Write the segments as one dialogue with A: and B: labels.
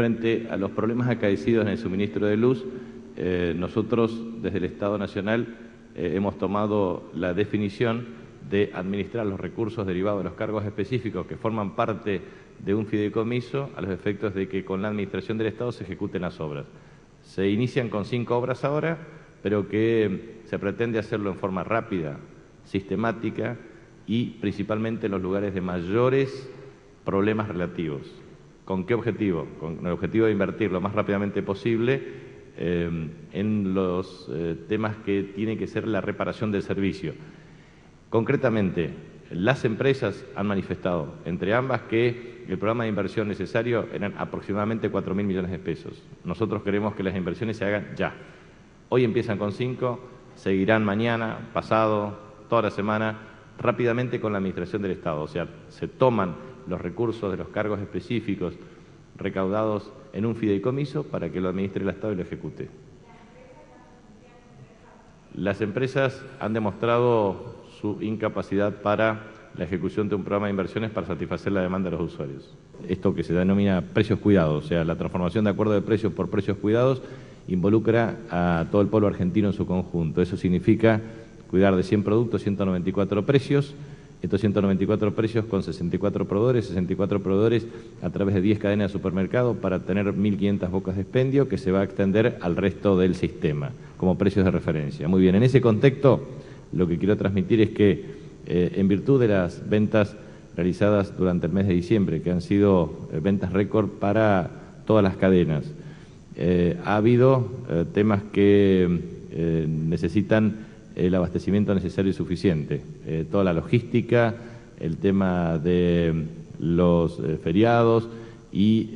A: Frente a los problemas acaecidos en el suministro de luz, eh, nosotros desde el Estado Nacional eh, hemos tomado la definición de administrar los recursos derivados de los cargos específicos que forman parte de un fideicomiso a los efectos de que con la administración del Estado se ejecuten las obras. Se inician con cinco obras ahora, pero que se pretende hacerlo en forma rápida, sistemática y principalmente en los lugares de mayores problemas relativos. ¿Con qué objetivo? Con el objetivo de invertir lo más rápidamente posible eh, en los eh, temas que tienen que ser la reparación del servicio. Concretamente, las empresas han manifestado, entre ambas, que el programa de inversión necesario eran aproximadamente 4.000 millones de pesos. Nosotros queremos que las inversiones se hagan ya. Hoy empiezan con 5, seguirán mañana, pasado, toda la semana, rápidamente con la Administración del Estado. O sea, se toman los recursos de los cargos específicos recaudados en un fideicomiso para que lo administre el Estado y lo ejecute. Las empresas han demostrado su incapacidad para la ejecución de un programa de inversiones para satisfacer la demanda de los usuarios. Esto que se denomina precios cuidados, o sea, la transformación de acuerdo de precios por precios cuidados involucra a todo el pueblo argentino en su conjunto. Eso significa cuidar de 100 productos, 194 precios, estos 194 precios con 64 proveedores, 64 proveedores a través de 10 cadenas de supermercado para tener 1.500 bocas de expendio que se va a extender al resto del sistema como precios de referencia. Muy bien, en ese contexto lo que quiero transmitir es que eh, en virtud de las ventas realizadas durante el mes de diciembre, que han sido eh, ventas récord para todas las cadenas, eh, ha habido temas que necesitan el abastecimiento necesario y suficiente. toda la logística, el tema de los feriados y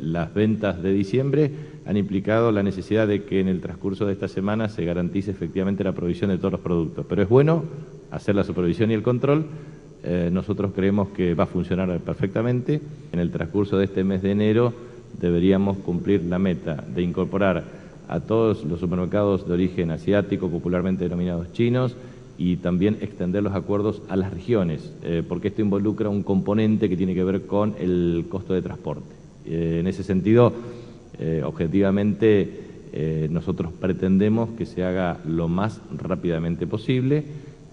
A: las ventas de diciembre han implicado la necesidad de que en el transcurso de esta semana se garantice efectivamente la provisión de todos los productos. Pero es bueno hacer la supervisión y el control. Eh, nosotros creemos que va a funcionar perfectamente. En el transcurso de este mes de enero deberíamos cumplir la meta de incorporar a todos los supermercados de origen asiático, popularmente denominados chinos, y también extender los acuerdos a las regiones, eh, porque esto involucra un componente que tiene que ver con el costo de transporte. Eh, en ese sentido, eh, objetivamente nosotros pretendemos que se haga lo más rápidamente posible.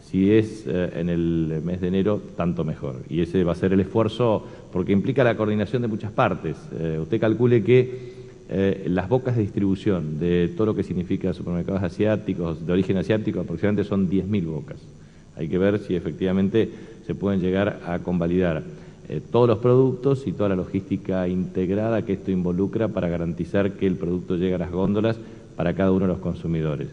A: Si es en el mes de enero, tanto mejor. Y ese va a ser el esfuerzo porque implica la coordinación de muchas partes. usted calcule que las bocas de distribución de todo lo que significa supermercados asiáticos, de origen asiático, aproximadamente son 10.000 bocas. Hay que ver si efectivamente se pueden llegar a convalidar. Eh, todos los productos y toda la logística integrada que esto involucra para garantizar que el producto llegue a las góndolas para cada uno de los consumidores.